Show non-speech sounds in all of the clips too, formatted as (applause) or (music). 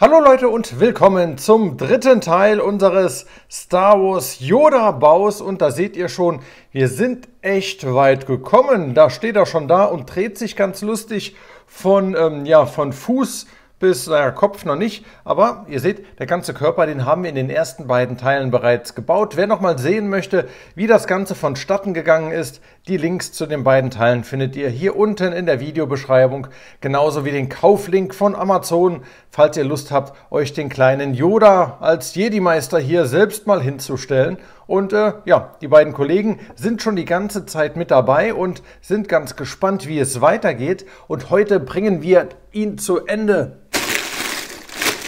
Hallo Leute und willkommen zum dritten Teil unseres Star Wars Yoda Baus und da seht ihr schon, wir sind echt weit gekommen. Da steht er schon da und dreht sich ganz lustig von, ähm, ja, von Fuß bis, naja, Kopf noch nicht. Aber ihr seht, der ganze Körper, den haben wir in den ersten beiden Teilen bereits gebaut. Wer nochmal sehen möchte, wie das Ganze vonstatten gegangen ist, die Links zu den beiden Teilen findet ihr hier unten in der Videobeschreibung. Genauso wie den Kauflink von Amazon, falls ihr Lust habt, euch den kleinen Yoda als Jedi-Meister hier selbst mal hinzustellen. Und äh, ja, die beiden Kollegen sind schon die ganze Zeit mit dabei und sind ganz gespannt, wie es weitergeht. Und heute bringen wir ihn zu Ende.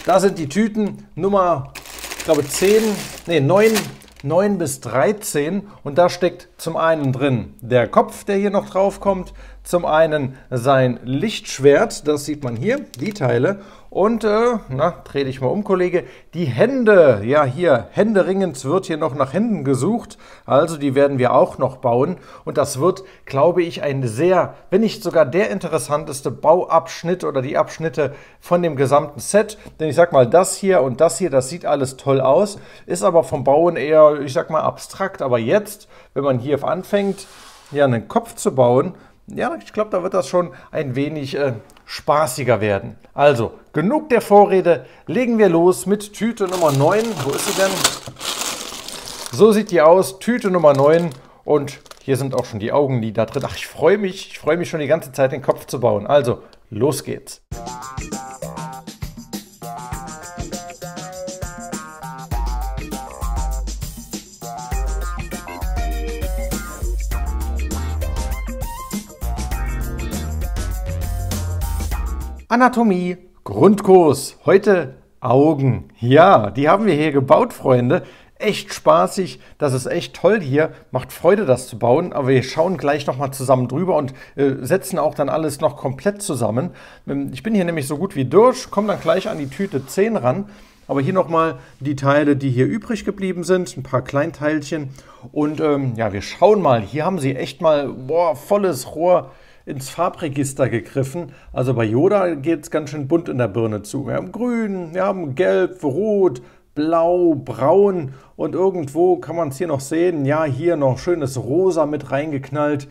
Da sind die Tüten Nummer, ich glaube 10, nee 9, 9 bis 13 und da steckt zum einen drin der Kopf, der hier noch drauf kommt, zum einen sein Lichtschwert, das sieht man hier, die Teile und, äh, na, dreh dich mal um, Kollege. Die Hände, ja hier, händeringend wird hier noch nach Händen gesucht. Also die werden wir auch noch bauen. Und das wird, glaube ich, ein sehr, wenn nicht sogar der interessanteste Bauabschnitt oder die Abschnitte von dem gesamten Set. Denn ich sag mal, das hier und das hier, das sieht alles toll aus, ist aber vom Bauen eher, ich sag mal, abstrakt. Aber jetzt, wenn man hier anfängt, ja, einen Kopf zu bauen, ja, ich glaube, da wird das schon ein wenig äh, spaßiger werden. Also, genug der Vorrede, legen wir los mit Tüte Nummer 9. Wo ist sie denn? So sieht die aus, Tüte Nummer 9 und hier sind auch schon die Augenlider drin. Ach, ich freue mich, ich freue mich schon die ganze Zeit, den Kopf zu bauen. Also, los geht's. Anatomie, Grundkurs. Heute Augen. Ja, die haben wir hier gebaut, Freunde. Echt spaßig, das ist echt toll hier. Macht Freude, das zu bauen. Aber wir schauen gleich nochmal zusammen drüber und äh, setzen auch dann alles noch komplett zusammen. Ähm, ich bin hier nämlich so gut wie durch, komme dann gleich an die Tüte 10 ran. Aber hier nochmal die Teile, die hier übrig geblieben sind, ein paar Kleinteilchen. Und ähm, ja, wir schauen mal. Hier haben sie echt mal boah, volles Rohr ins Farbregister gegriffen. Also bei Yoda geht es ganz schön bunt in der Birne zu. Wir haben grün, wir haben gelb, rot, blau, braun und irgendwo kann man es hier noch sehen. Ja, hier noch schönes Rosa mit reingeknallt.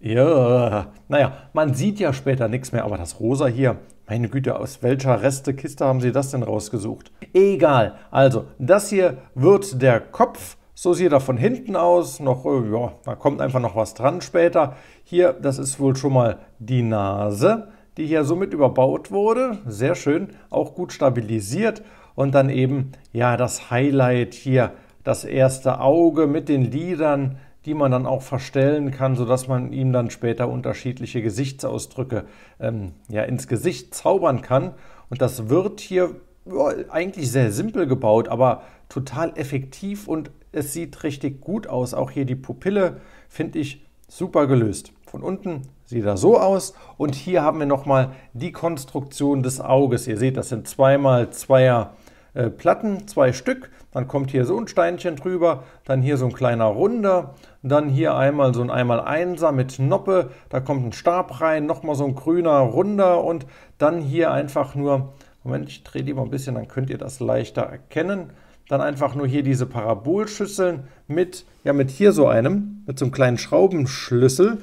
Ja, naja, man sieht ja später nichts mehr, aber das Rosa hier, meine Güte, aus welcher Restekiste haben Sie das denn rausgesucht? Egal, also das hier wird der Kopf so sieht er von hinten aus. Noch, äh, ja, da kommt einfach noch was dran später. Hier, das ist wohl schon mal die Nase, die hier somit überbaut wurde. Sehr schön, auch gut stabilisiert. Und dann eben, ja, das Highlight hier, das erste Auge mit den Lidern, die man dann auch verstellen kann, sodass man ihm dann später unterschiedliche Gesichtsausdrücke ähm, ja, ins Gesicht zaubern kann. Und das wird hier ja, eigentlich sehr simpel gebaut, aber total effektiv und es sieht richtig gut aus. Auch hier die Pupille finde ich super gelöst. Von unten sieht er so aus und hier haben wir nochmal die Konstruktion des Auges. Ihr seht, das sind zweimal zweier äh, Platten, zwei Stück. Dann kommt hier so ein Steinchen drüber, dann hier so ein kleiner Runder, dann hier einmal so ein einmal Einser mit Noppe, da kommt ein Stab rein, nochmal so ein grüner Runder und dann hier einfach nur, Moment, ich drehe die mal ein bisschen, dann könnt ihr das leichter erkennen dann einfach nur hier diese Parabolschüsseln mit, ja, mit hier so einem, mit so einem kleinen Schraubenschlüssel.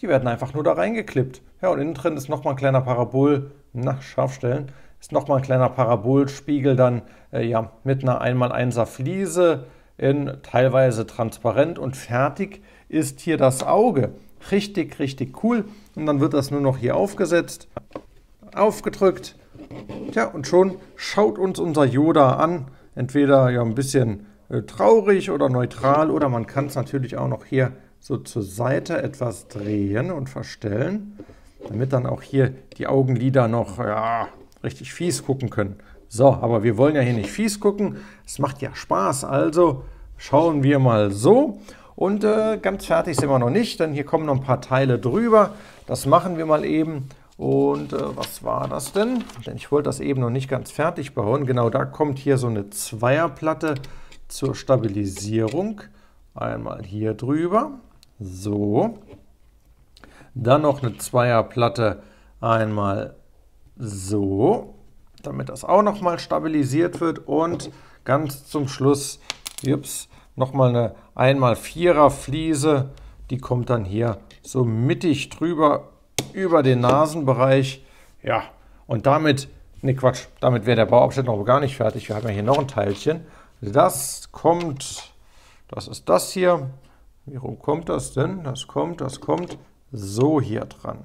Die werden einfach nur da reingeklippt. Ja, und innen drin ist nochmal ein kleiner Parabol, na, scharf stellen, ist nochmal ein kleiner Parabolspiegel dann, äh, ja, mit einer 1x1er Fliese in teilweise transparent und fertig ist hier das Auge. Richtig, richtig cool. Und dann wird das nur noch hier aufgesetzt, aufgedrückt. Tja, und schon schaut uns unser Yoda an entweder ja ein bisschen äh, traurig oder neutral oder man kann es natürlich auch noch hier so zur Seite etwas drehen und verstellen, damit dann auch hier die Augenlider noch ja, richtig fies gucken können. So, aber wir wollen ja hier nicht fies gucken, es macht ja Spaß, also schauen wir mal so. Und äh, ganz fertig sind wir noch nicht, denn hier kommen noch ein paar Teile drüber. Das machen wir mal eben. Und äh, was war das denn? Denn ich wollte das eben noch nicht ganz fertig bauen. Genau da kommt hier so eine Zweierplatte zur Stabilisierung. Einmal hier drüber. So. Dann noch eine Zweierplatte einmal so. damit das auch nochmal stabilisiert wird. Und ganz zum Schluss ups, nochmal eine 1x4er Fliese. Die kommt dann hier so mittig drüber über den Nasenbereich. Ja, und damit, ne Quatsch, damit wäre der Bauabschnitt noch gar nicht fertig. Wir haben ja hier noch ein Teilchen. Das kommt, das ist das hier. Wie rum kommt das denn? Das kommt, das kommt so hier dran.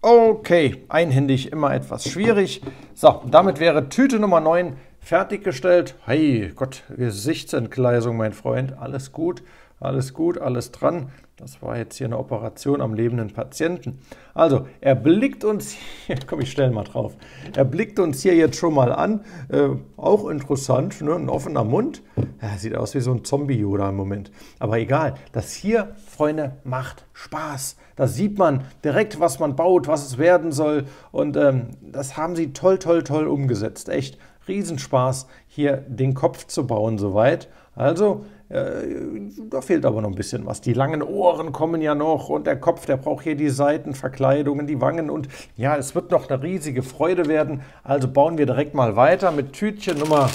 Okay, einhändig immer etwas schwierig. So, damit wäre Tüte Nummer 9 fertiggestellt. Hey Gott, Gesichtsentgleisung, mein Freund. Alles gut, alles gut, alles dran. Das war jetzt hier eine Operation am lebenden Patienten. Also, er blickt uns hier, (laughs) komm, ich stelle mal drauf. Er blickt uns hier jetzt schon mal an. Äh, auch interessant, ne? ein offener Mund. Ja, sieht aus wie so ein Zombie-Yoda im Moment. Aber egal, das hier, Freunde, macht Spaß. Da sieht man direkt, was man baut, was es werden soll. Und ähm, das haben sie toll, toll, toll umgesetzt. Echt Riesenspaß, hier den Kopf zu bauen soweit. Also, da fehlt aber noch ein bisschen was. Die langen Ohren kommen ja noch und der Kopf, der braucht hier die Seitenverkleidungen, die Wangen und ja, es wird noch eine riesige Freude werden. Also bauen wir direkt mal weiter mit Tütchen Nummer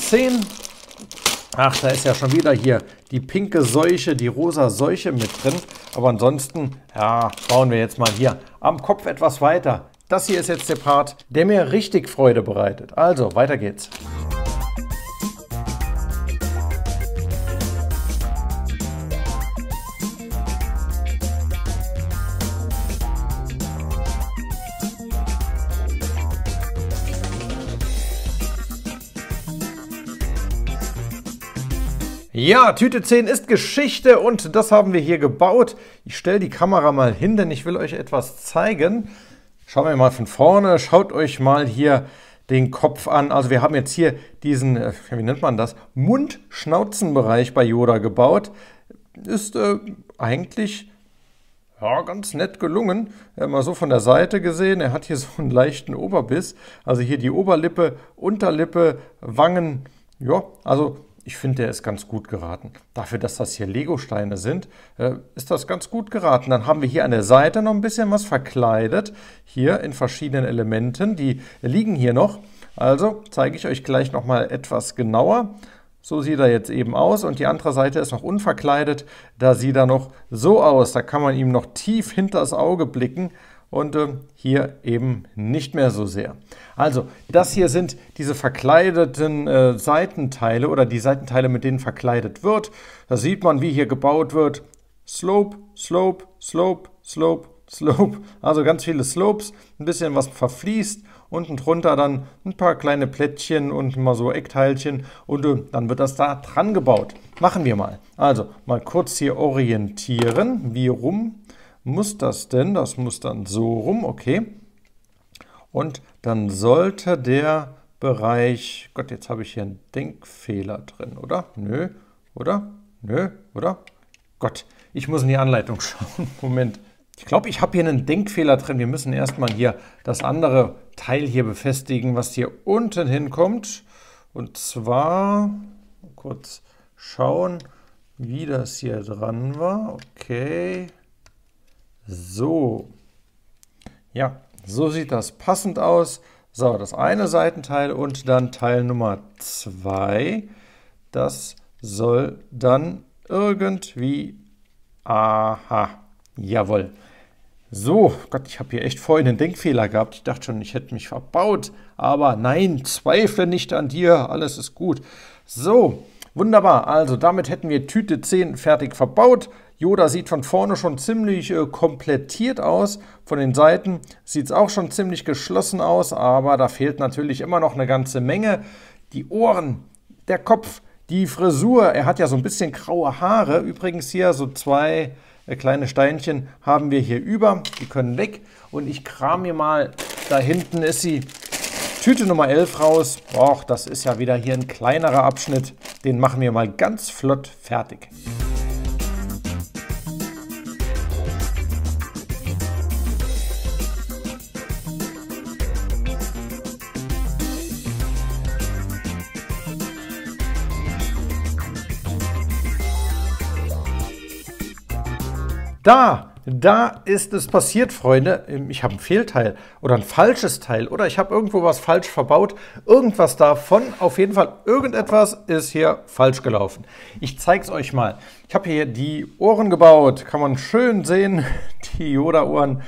10. Ach, da ist ja schon wieder hier die pinke Seuche, die rosa Seuche mit drin. Aber ansonsten, ja, bauen wir jetzt mal hier am Kopf etwas weiter. Das hier ist jetzt der Part, der mir richtig Freude bereitet. Also, weiter geht's. Ja, Tüte 10 ist Geschichte und das haben wir hier gebaut. Ich stelle die Kamera mal hin, denn ich will euch etwas zeigen. Schauen wir mal von vorne, schaut euch mal hier den Kopf an. Also wir haben jetzt hier diesen, äh, wie nennt man das, Mund-Schnauzen-Bereich bei Yoda gebaut. Ist äh, eigentlich ja, ganz nett gelungen. Mal so von der Seite gesehen, er hat hier (laughs) so einen leichten Oberbiss. Also hier die Oberlippe, Unterlippe, Wangen. Ja, also ich finde, der ist ganz gut geraten. Dafür, dass das hier Lego-Steine sind, äh, ist das ganz gut geraten. Dann haben wir hier an der Seite noch ein bisschen was verkleidet. Hier in verschiedenen Elementen. Die liegen hier noch. Also zeige ich euch gleich nochmal etwas genauer. So sieht er jetzt eben aus und die andere Seite ist noch unverkleidet. Da sieht er noch so aus. Da kann man ihm noch tief hinter das Auge blicken und äh, hier eben nicht mehr so sehr. Also, das hier sind diese verkleideten äh, Seitenteile oder die Seitenteile, mit denen verkleidet wird. Da sieht man, wie hier gebaut wird. Slope, Slope, Slope, Slope, Slope. Also ganz viele Slopes, ein bisschen was verfließt. Unten drunter dann ein paar kleine Plättchen und mal so Eckteilchen und äh, dann wird das da dran gebaut. Machen wir mal. Also mal kurz hier orientieren. Wie rum muss das denn? Das muss dann so rum, okay. Und dann sollte der Bereich, Gott, jetzt habe ich hier einen Denkfehler drin, oder? Nö, oder? Nö, oder? Gott, ich muss in die Anleitung (laughs) schauen. Moment. Ich glaube, ich habe hier einen Denkfehler drin. Wir müssen erstmal hier das andere Teil hier befestigen, was hier unten hinkommt. Und zwar, kurz schauen, wie das hier dran war. Okay. So, ja, so sieht das passend aus. So, das eine Seitenteil und dann Teil Nummer 2. Das soll dann irgendwie... Aha, jawohl. So, Gott, ich habe hier echt vorhin einen Denkfehler gehabt. Ich dachte schon, ich hätte mich verbaut. Aber nein, zweifle nicht an dir, alles ist gut. So, wunderbar. Also damit hätten wir Tüte 10 fertig verbaut. Yoda sieht von vorne schon ziemlich äh, komplettiert aus. Von den Seiten sieht es auch schon ziemlich geschlossen aus, aber da fehlt natürlich immer noch eine ganze Menge. Die Ohren, der Kopf, die Frisur. Er hat ja so ein bisschen graue Haare. Übrigens hier so zwei äh, kleine Steinchen haben wir hier über. Die können weg. Und ich kram mir mal, da hinten ist sie, Tüte Nummer 11 raus. Och, das ist ja wieder hier ein kleinerer Abschnitt. Den machen wir mal ganz flott fertig. Da da ist es passiert, Freunde. Ich habe ein Fehlteil oder ein falsches Teil oder ich habe irgendwo was falsch verbaut. Irgendwas davon, auf jeden Fall irgendetwas ist hier falsch gelaufen. Ich zeige es euch mal. Ich habe hier die Ohren gebaut, kann man schön sehen, (laughs) die Yoda-Ohren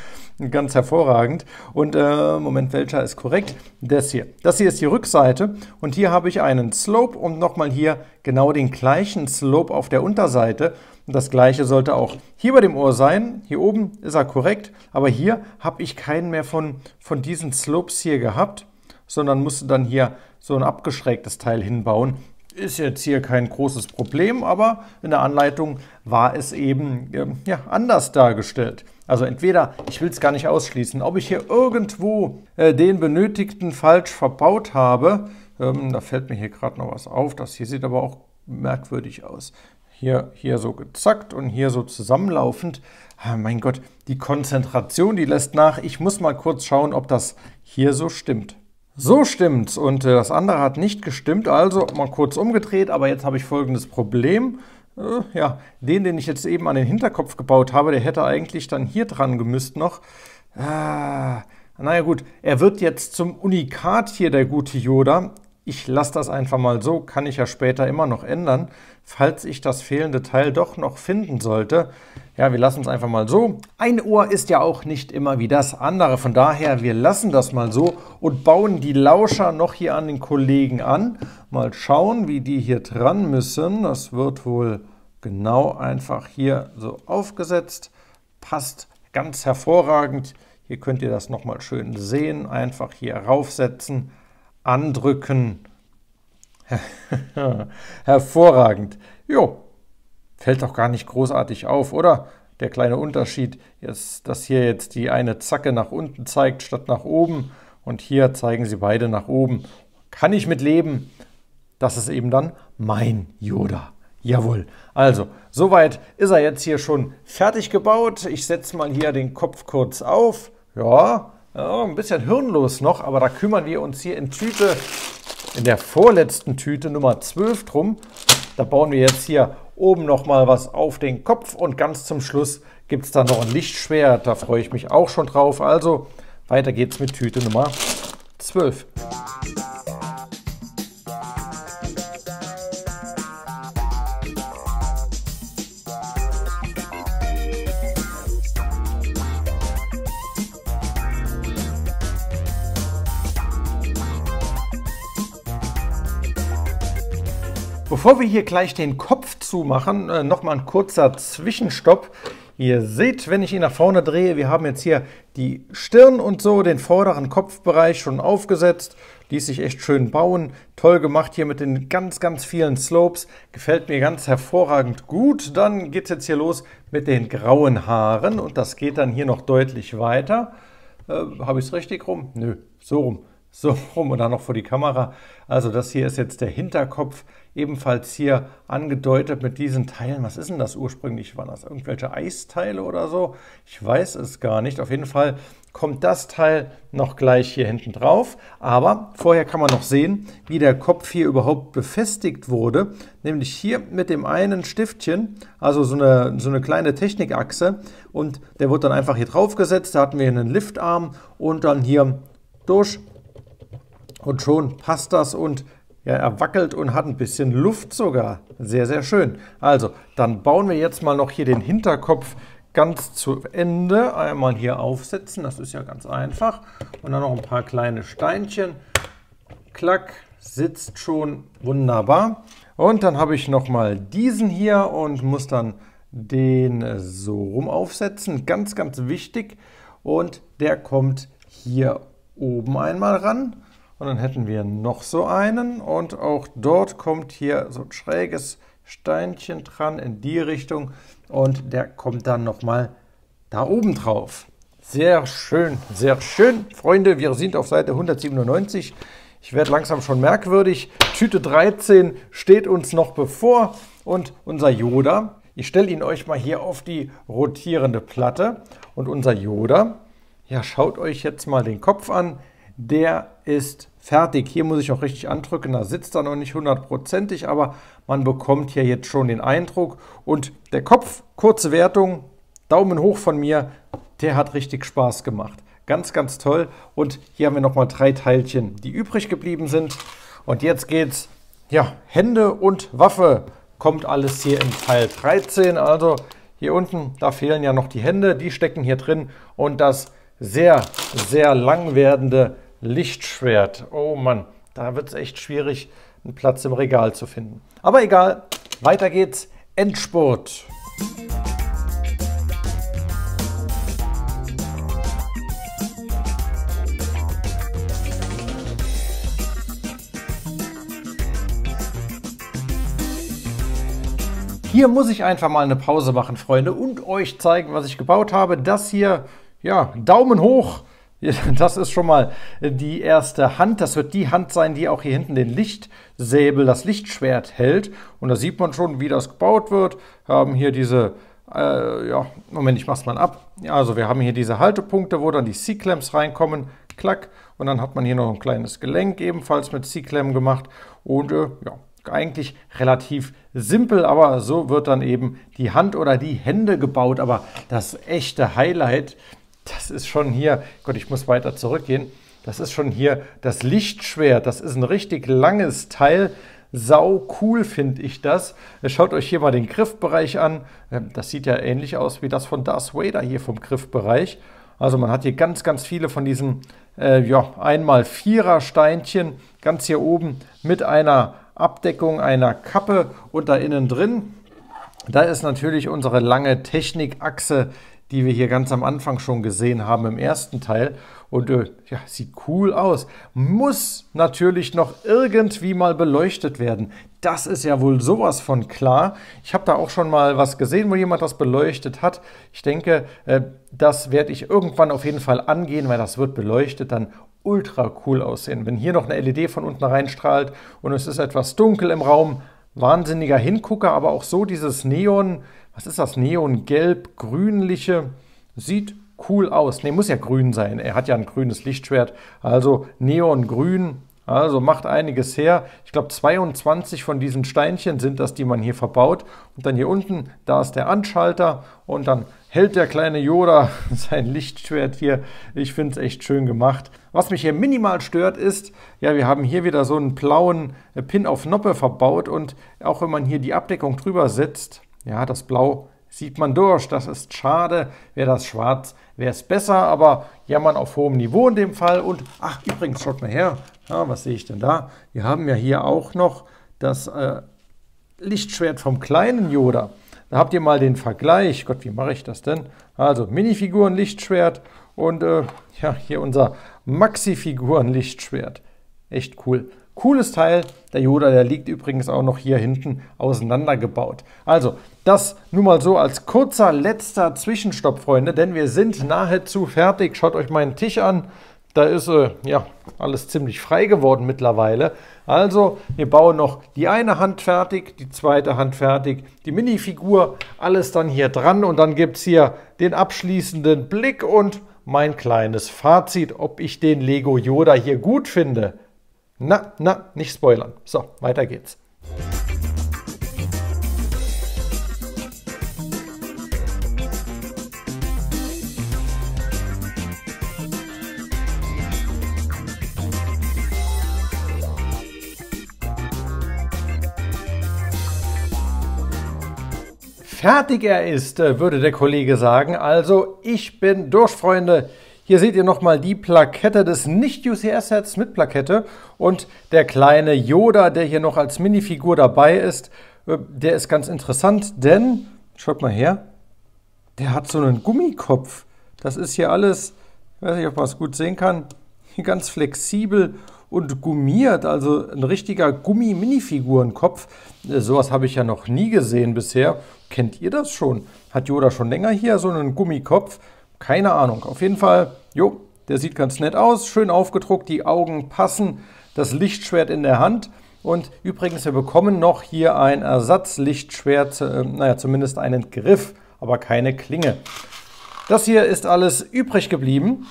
ganz hervorragend. Und äh, Moment, welcher ist korrekt? Das hier. Das hier ist die Rückseite und hier habe ich einen Slope und nochmal hier genau den gleichen Slope auf der Unterseite. Das gleiche sollte auch hier bei dem Ohr sein. Hier oben ist er korrekt, aber hier habe ich keinen mehr von, von diesen Slopes hier gehabt, sondern musste dann hier so ein abgeschrägtes Teil hinbauen. Ist jetzt hier kein großes Problem, aber in der Anleitung war es eben äh, ja, anders dargestellt. Also entweder, ich will es gar nicht ausschließen, ob ich hier irgendwo äh, den benötigten falsch verbaut habe. Ähm, da fällt mir hier gerade noch was auf. Das hier sieht aber auch merkwürdig aus. Hier, hier so gezackt und hier so zusammenlaufend. Ah, mein Gott, die Konzentration, die lässt nach. Ich muss mal kurz schauen, ob das hier so stimmt. So stimmt's und äh, das andere hat nicht gestimmt, also mal kurz umgedreht, aber jetzt habe ich folgendes Problem. Äh, ja, den, den ich jetzt eben an den Hinterkopf gebaut habe, der hätte eigentlich dann hier dran gemüsst noch. Ah, naja gut, er wird jetzt zum Unikat hier, der gute Yoda. Ich lasse das einfach mal so, kann ich ja später immer noch ändern, falls ich das fehlende Teil doch noch finden sollte. Ja, wir lassen es einfach mal so. Ein Ohr ist ja auch nicht immer wie das andere, von daher, wir lassen das mal so und bauen die Lauscher noch hier an den Kollegen an. Mal schauen, wie die hier dran müssen. Das wird wohl genau einfach hier so aufgesetzt. Passt ganz hervorragend. Hier könnt ihr das nochmal schön sehen. Einfach hier raufsetzen andrücken. (laughs) Hervorragend. Jo, fällt doch gar nicht großartig auf, oder? Der kleine Unterschied ist, dass hier jetzt die eine Zacke nach unten zeigt statt nach oben und hier zeigen sie beide nach oben. Kann ich mit leben? Das ist eben dann mein Yoda. Jawohl. Also, soweit ist er jetzt hier schon fertig gebaut. Ich setze mal hier den Kopf kurz auf. Ja, ja, ein bisschen hirnlos noch, aber da kümmern wir uns hier in Tüte, in der vorletzten Tüte Nummer 12 drum. Da bauen wir jetzt hier oben noch mal was auf den Kopf und ganz zum Schluss gibt es dann noch ein Lichtschwert. Da freue ich mich auch schon drauf. Also weiter geht's mit Tüte Nummer 12. Bevor wir hier gleich den Kopf zumachen, äh, nochmal ein kurzer Zwischenstopp. Ihr seht, wenn ich ihn nach vorne drehe, wir haben jetzt hier die Stirn und so, den vorderen Kopfbereich schon aufgesetzt. Ließ sich echt schön bauen. Toll gemacht hier mit den ganz, ganz vielen Slopes. Gefällt mir ganz hervorragend gut. Dann geht es jetzt hier los mit den grauen Haaren und das geht dann hier noch deutlich weiter. Äh, Habe ich es richtig rum? Nö, so rum. So (laughs) rum und dann noch vor die Kamera. Also das hier ist jetzt der Hinterkopf ebenfalls hier angedeutet mit diesen Teilen. Was ist denn das ursprünglich? Waren das irgendwelche Eisteile oder so? Ich weiß es gar nicht. Auf jeden Fall kommt das Teil noch gleich hier hinten drauf. Aber vorher kann man noch sehen, wie der Kopf hier überhaupt befestigt wurde. Nämlich hier mit dem einen Stiftchen, also so eine, so eine kleine Technikachse. Und der wird dann einfach hier drauf gesetzt. Da hatten wir einen Liftarm und dann hier durch. Und schon passt das und ja, er wackelt und hat ein bisschen Luft sogar. Sehr, sehr schön. Also, dann bauen wir jetzt mal noch hier den Hinterkopf ganz zu Ende. Einmal hier aufsetzen, das ist ja ganz einfach. Und dann noch ein paar kleine Steinchen. Klack, sitzt schon wunderbar. Und dann habe ich nochmal diesen hier und muss dann den so rum aufsetzen. Ganz, ganz wichtig. Und der kommt hier oben einmal ran. Und dann hätten wir noch so einen und auch dort kommt hier so ein schräges Steinchen dran in die Richtung und der kommt dann nochmal da oben drauf. Sehr schön, sehr schön. Freunde, wir sind auf Seite 197. Ich werde langsam schon merkwürdig. Tüte 13 steht uns noch bevor und unser Yoda. Ich stelle ihn euch mal hier auf die rotierende Platte und unser Yoda. Ja, schaut euch jetzt mal den Kopf an. Der ist fertig. Hier muss ich auch richtig andrücken, da sitzt er noch nicht hundertprozentig, aber man bekommt hier jetzt schon den Eindruck. Und der Kopf, kurze Wertung, Daumen hoch von mir, der hat richtig Spaß gemacht. Ganz, ganz toll. Und hier haben wir nochmal drei Teilchen, die übrig geblieben sind. Und jetzt geht's, ja, Hände und Waffe kommt alles hier in Teil 13. Also hier unten, da fehlen ja noch die Hände, die stecken hier drin. Und das sehr, sehr lang werdende Lichtschwert. Oh Mann, da wird es echt schwierig, einen Platz im Regal zu finden. Aber egal, weiter geht's. Endspurt. Hier muss ich einfach mal eine Pause machen, Freunde, und euch zeigen, was ich gebaut habe. Das hier, ja, Daumen hoch. (laughs) Das ist schon mal die erste Hand. Das wird die Hand sein, die auch hier hinten den Lichtsäbel, das Lichtschwert hält. Und da sieht man schon, wie das gebaut wird. Wir haben hier diese, äh, ja, Moment, ich mach's mal ab. Ja, also wir haben hier diese Haltepunkte, wo dann die C-Clamps reinkommen. Klack. Und dann hat man hier noch ein kleines Gelenk, ebenfalls mit C-Clam gemacht. Und äh, ja, eigentlich relativ simpel, aber so wird dann eben die Hand oder die Hände gebaut. Aber das echte Highlight, das ist schon hier, Gott, ich muss weiter zurückgehen, das ist schon hier das Lichtschwert. Das ist ein richtig langes Teil. Sau cool finde ich das. Schaut euch hier mal den Griffbereich an. Ähm, das sieht ja ähnlich aus wie das von Darth Vader hier vom Griffbereich. Also man hat hier ganz, ganz viele von diesen äh, ja, einmal Vierer Steinchen ganz hier oben mit einer Abdeckung einer Kappe und da innen drin, da ist natürlich unsere lange Technikachse, die wir hier ganz am Anfang schon gesehen haben im ersten Teil. Und äh, ja, sieht cool aus. Muss natürlich noch irgendwie mal beleuchtet werden. Das ist ja wohl sowas von klar. Ich habe da auch schon mal was gesehen, wo jemand das beleuchtet hat. Ich denke, äh, das werde ich irgendwann auf jeden Fall angehen, weil das wird beleuchtet dann ultra cool aussehen. Wenn hier noch eine LED von unten reinstrahlt und es ist etwas dunkel im Raum, wahnsinniger Hingucker, aber auch so dieses Neon, was ist das, Neon-Gelb-Grünliche, sieht cool aus. Ne, muss ja grün sein, er hat ja ein grünes Lichtschwert, also Neongrün, also macht einiges her. Ich glaube 22 von diesen Steinchen sind das, die man hier verbaut. Und dann hier unten, da ist der Anschalter und dann hält der kleine Yoda (laughs) sein Lichtschwert hier. Ich finde es echt schön gemacht. Was mich hier minimal stört ist, ja, wir haben hier wieder so einen blauen Pin auf Noppe verbaut und auch wenn man hier die Abdeckung drüber setzt, ja, das Blau sieht man durch. Das ist schade. Wäre das schwarz, wäre es besser, aber jammern auf hohem Niveau in dem Fall. Und, ach, übrigens, schaut mal her. Ja, was sehe ich denn da? Wir haben ja hier auch noch das äh, Lichtschwert vom kleinen Yoda. Da habt ihr mal den Vergleich. Gott, wie mache ich das denn? Also Minifiguren, Lichtschwert und äh, ja, hier unser Maxi-Figuren, Lichtschwert. Echt cool. Cooles Teil. Der Yoda, der liegt übrigens auch noch hier hinten auseinandergebaut. Also, das nur mal so als kurzer letzter Zwischenstopp, Freunde, denn wir sind nahezu fertig. Schaut euch meinen Tisch an. Da ist äh, ja alles ziemlich frei geworden mittlerweile. Also, wir bauen noch die eine Hand fertig, die zweite Hand fertig, die Minifigur, alles dann hier dran und dann gibt es hier den abschließenden Blick und mein kleines Fazit, ob ich den Lego Yoda hier gut finde. Na, na, nicht spoilern. So, weiter geht's. Fertig er ist, würde der Kollege sagen. Also, ich bin durch, Freunde. Hier seht ihr nochmal die Plakette des Nicht-UCS-Sets mit Plakette und der kleine Yoda, der hier noch als Minifigur dabei ist, äh, der ist ganz interessant, denn, schaut mal her, der hat so einen Gummikopf. Das ist hier alles, ich weiß nicht, ob man es gut sehen kann, (laughs) ganz flexibel und gummiert, also ein richtiger Gummi-Minifigurenkopf. Äh, sowas habe ich ja noch nie gesehen bisher. Kennt ihr das schon? Hat Yoda schon länger hier so einen Gummikopf? Keine Ahnung. Auf jeden Fall, jo, der sieht ganz nett aus, schön aufgedruckt, die Augen passen, das Lichtschwert in der Hand. Und übrigens, wir bekommen noch hier ein Ersatzlichtschwert, äh, naja, zumindest einen Griff, aber keine Klinge. Das hier ist alles übrig geblieben.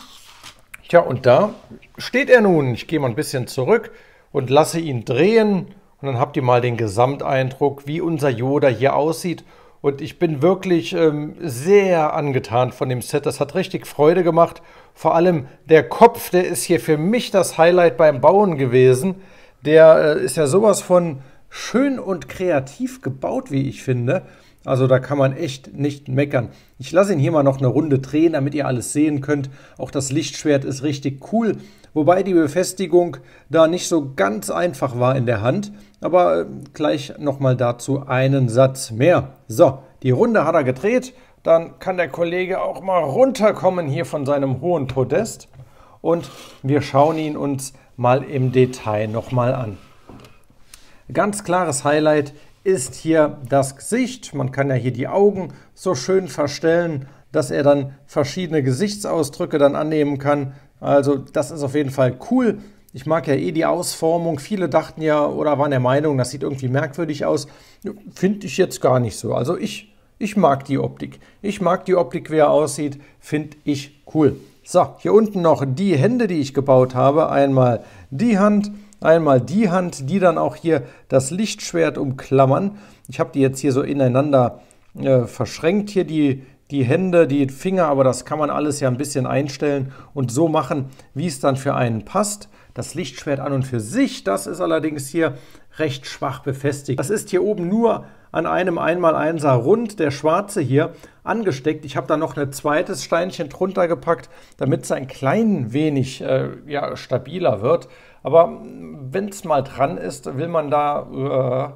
Tja, und da steht er nun. Ich gehe mal ein bisschen zurück und lasse ihn drehen. Und dann habt ihr mal den Gesamteindruck, wie unser Yoda hier aussieht. Und ich bin wirklich ähm, sehr angetan von dem Set. Das hat richtig Freude gemacht. Vor allem der Kopf, der ist hier für mich das Highlight beim Bauen gewesen. Der äh, ist ja sowas von schön und kreativ gebaut, wie ich finde. Also da kann man echt nicht meckern. Ich lasse ihn hier mal noch eine Runde drehen, damit ihr alles sehen könnt. Auch das Lichtschwert ist richtig cool. Wobei die Befestigung da nicht so ganz einfach war in der Hand. Aber äh, gleich nochmal dazu einen Satz mehr. So, die Runde hat er gedreht. Dann kann der Kollege auch mal runterkommen hier von seinem hohen Podest. Und wir schauen ihn uns mal im Detail nochmal an. Ganz klares Highlight ist hier das Gesicht. Man kann ja hier die Augen so schön verstellen, dass er dann verschiedene Gesichtsausdrücke dann annehmen kann. Also das ist auf jeden Fall cool. Ich mag ja eh die Ausformung. Viele dachten ja oder waren der Meinung, das sieht irgendwie merkwürdig aus. Finde ich jetzt gar nicht so. Also ich, ich mag die Optik. Ich mag die Optik, wie er aussieht. Finde ich cool. So, hier unten noch die Hände, die ich gebaut habe. Einmal die Hand, einmal die Hand, die dann auch hier das Lichtschwert umklammern. Ich habe die jetzt hier so ineinander äh, verschränkt, hier die, die Hände, die Finger, aber das kann man alles ja ein bisschen einstellen und so machen, wie es dann für einen passt. Das Lichtschwert an und für sich, das ist allerdings hier recht schwach befestigt. Das ist hier oben nur an einem 1x1er Rund, der schwarze hier, angesteckt. Ich habe da noch ein zweites Steinchen drunter gepackt, damit es ein klein wenig äh, ja, stabiler wird. Aber wenn es mal dran ist, will man da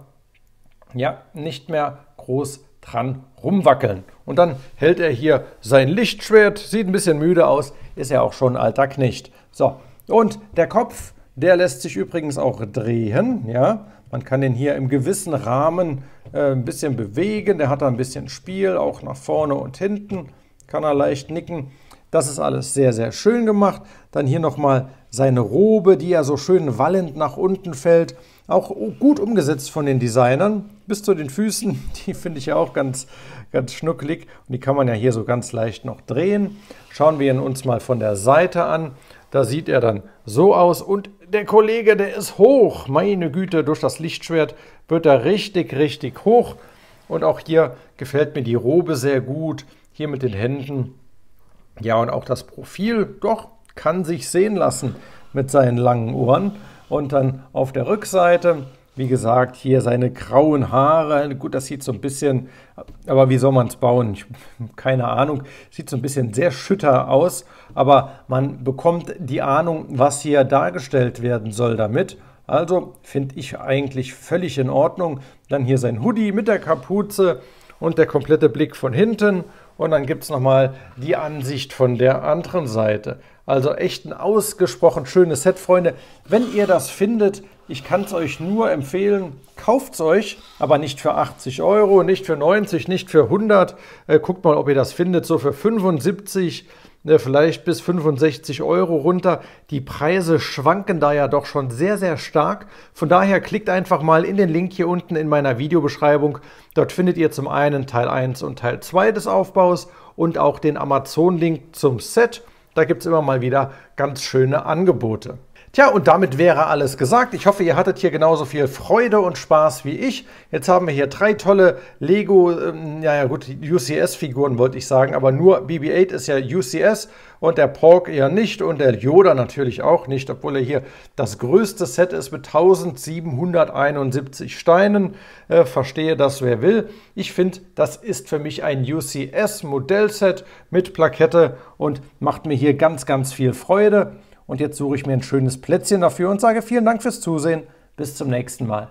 äh, ja, nicht mehr groß dran rumwackeln. Und dann hält er hier sein Lichtschwert, sieht ein bisschen müde aus, ist ja auch schon ein alter Knecht. So, und der Kopf, der lässt sich übrigens auch drehen. Ja, man kann den hier im gewissen Rahmen äh, ein bisschen bewegen. Der hat da ein bisschen Spiel, auch nach vorne und hinten kann er leicht nicken. Das ist alles sehr, sehr schön gemacht. Dann hier nochmal seine Robe, die ja so schön wallend nach unten fällt. Auch gut umgesetzt von den Designern. Bis zu den Füßen, (laughs) die finde ich ja auch ganz, ganz schnucklig. Und die kann man ja hier so ganz leicht noch drehen. Schauen wir ihn uns mal von der Seite an. Da sieht er dann so aus. Und der Kollege, der ist hoch. Meine Güte, durch das Lichtschwert wird er richtig, richtig hoch. Und auch hier gefällt mir die Robe sehr gut. Hier mit den Händen ja, und auch das Profil, doch, kann sich sehen lassen mit seinen langen Ohren. Und dann auf der Rückseite, wie gesagt, hier seine grauen Haare. Gut, das sieht so ein bisschen, aber wie soll man es bauen? Ich, (laughs) keine Ahnung. Sieht so ein bisschen sehr schütter aus, aber man bekommt die Ahnung, was hier dargestellt werden soll damit. Also finde ich eigentlich völlig in Ordnung. Dann hier sein Hoodie mit der Kapuze und der komplette Blick von hinten und dann gibt es nochmal die Ansicht von der anderen Seite. Also echt ein ausgesprochen schönes Set, Freunde. Wenn ihr das findet, ich kann es euch nur empfehlen, kauft es euch, aber nicht für 80 Euro, nicht für 90, nicht für 100. Äh, guckt mal, ob ihr das findet, so für 75 Ne, vielleicht bis 65 Euro runter. Die Preise schwanken da ja doch schon sehr, sehr stark. Von daher klickt einfach mal in den Link hier unten in meiner Videobeschreibung. Dort findet ihr zum einen Teil 1 und Teil 2 des Aufbaus und auch den Amazon-Link zum Set. Da gibt es immer mal wieder ganz schöne Angebote. Tja, und damit wäre alles gesagt. Ich hoffe, ihr hattet hier genauso viel Freude und Spaß wie ich. Jetzt haben wir hier drei tolle Lego, ähm, ja, ja gut, UCS-Figuren wollte ich sagen, aber nur BB-8 ist ja UCS und der Pork eher nicht und der Yoda natürlich auch nicht, obwohl er hier das größte Set ist mit 1771 Steinen. Äh, verstehe das, wer will. Ich finde, das ist für mich ein UCS-Modellset mit Plakette und macht mir hier ganz, ganz viel Freude. Und jetzt suche ich mir ein schönes Plätzchen dafür und sage vielen Dank fürs Zusehen. Bis zum nächsten Mal.